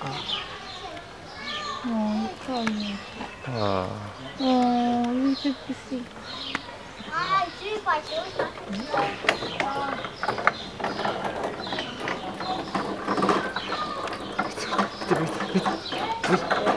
啊。哦，这么好。啊。哦，你这不行。哎，去把球。啊。这边。